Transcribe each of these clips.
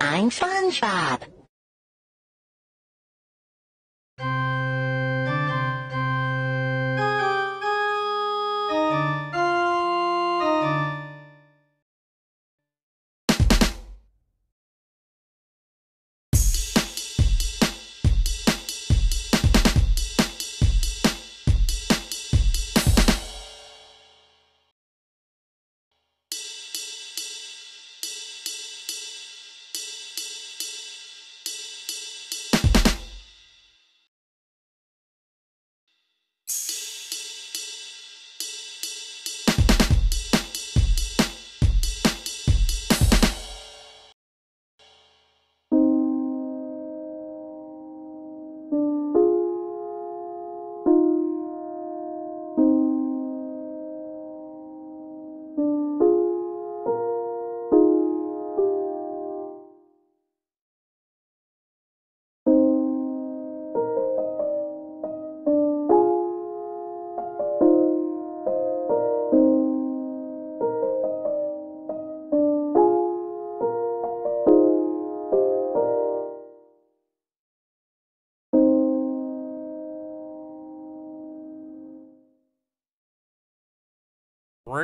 I'm SpongeBob.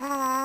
Bye.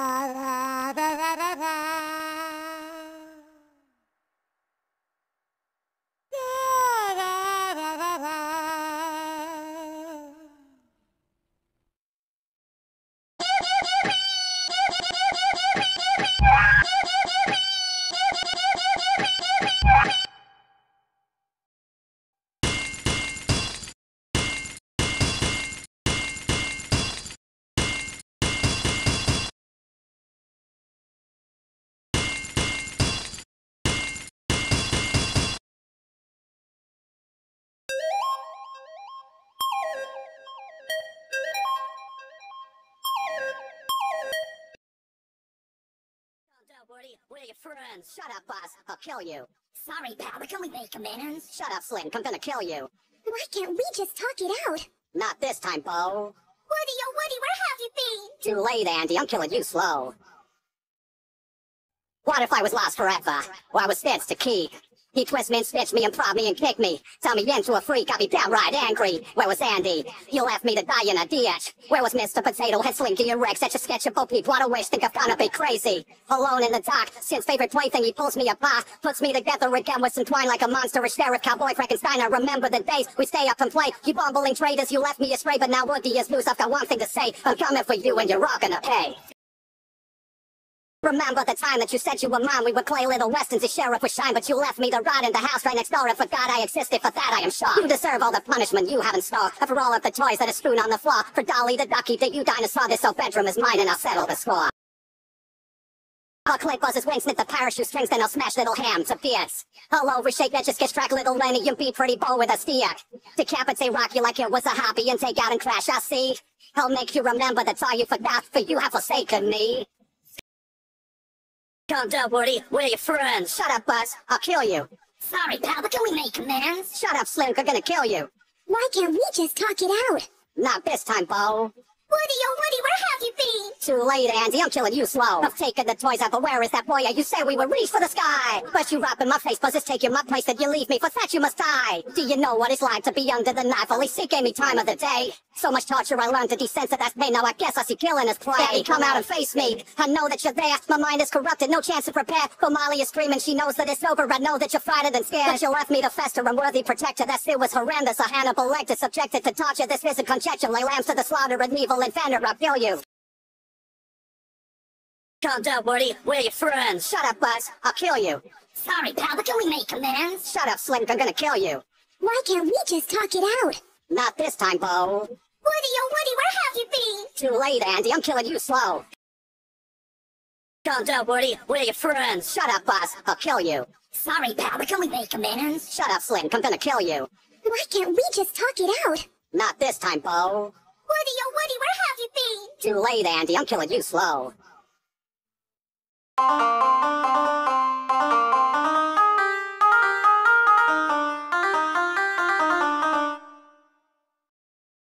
We're your friends. Shut up, Buzz. I'll kill you. Sorry, pal, but can we make amends? Shut up, Slink. I'm gonna kill you. Why can't we just talk it out? Not this time, Bo. Woody, oh Woody, where have you been? Too late, Andy. I'm killing you slow. What if I was lost forever? Or I was stitched to key? He twist me and stitch me and prod me and kick me. Tell me into a freak, I'll be downright angry. Where was Andy? You left me to die in a ditch. Where was Mr. Potato Head Slinky and Rex? Such a sketch of both people. What a wish, think I'm gonna be crazy. Alone in the dark, since favorite plaything, he pulls me apart. Puts me together again with some twine like a monsterish sheriff cowboy Frankenstein. I remember the days we stay up and play. You bumbling traitors, you left me astray, but now Woody is loose. I've got one thing to say. I'm coming for you and you're all gonna pay. Remember the time that you said you were mine? We would play little westerns, the sheriff would shine, but you left me to rot in the house right next door and forgot I existed. For that I am sure. You deserve all the punishment you have in store. For all of the toys that are strewn on the floor. For Dolly the ducky, the you dinosaur, this old bedroom is mine and I'll settle the score. I'll click buzzes, wings, snip the parachute strings, then I'll smash little Hamm to bits. All over, shake edges, get track little Lenny, and be pretty bold with a stick. Decapitate, rock you like it was a hobby, and take out and crash, I see. I'll make you remember the time you forgot, for you have forsaken me. Calm down, Woody. We're your friends. Shut up, Buzz. I'll kill you. Sorry, pal, but can we make amends? Shut up, Slink. I'm gonna kill you. Why can't we just talk it out? Not this time, Bo. Woody, oh Woody, you? Too late, Andy. I'm killing you slow. I've taken the toys out, but where is that boy? You say we would reach for the sky. But you rap in my face, buzzes take you my place, that you leave me. For that you must die. Do you know what it's like to be under the knife? At least he gave me time of the day. So much torture I learned to desensitize pain. Now I guess I see killing as play. Daddy, come out and face me. I know that you're there. My mind is corrupted, no chance to prepare. But Molly is screaming, she knows that it's over. I know that you're frightened and scared. But you left me to fester, unworthy protector. That still was horrendous. A Hannibal Lecter subjected to torture. This isn't conjecture. Lay lambs to the slaughter and evil and venom. I feel you. Calm down, Woody. We're your friends. Shut up, Buzz. I'll kill you. Sorry, pal, but can we oh, make amends? Shut up, Slink. I'm gonna kill you. Why can't we just talk it out? Not this time, Bo. Woody, oh Woody, where have you been? Too late, Andy. I'm killing you slow. Calm down, Woody. We're your friends. Shut up, Buzz. I'll kill you. Sorry, pal, but can we make amends? Shut up, Slink. I'm gonna kill you. Why can't we just talk it out? Not this time, Bo. Woody, oh Woody, where have you been? Too late, Andy. I'm killing you slow. Música